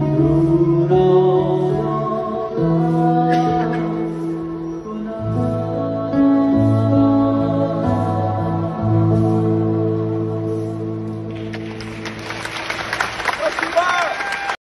You.